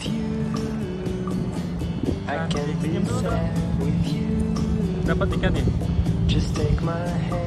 with you. I can't be sad with you. Just take my hand.